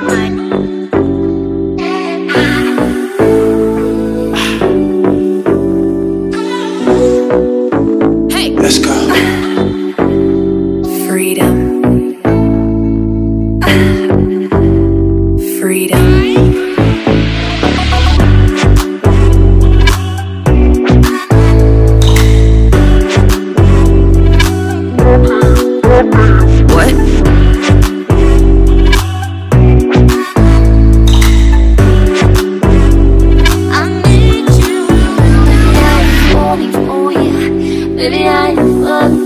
money. Baby, I love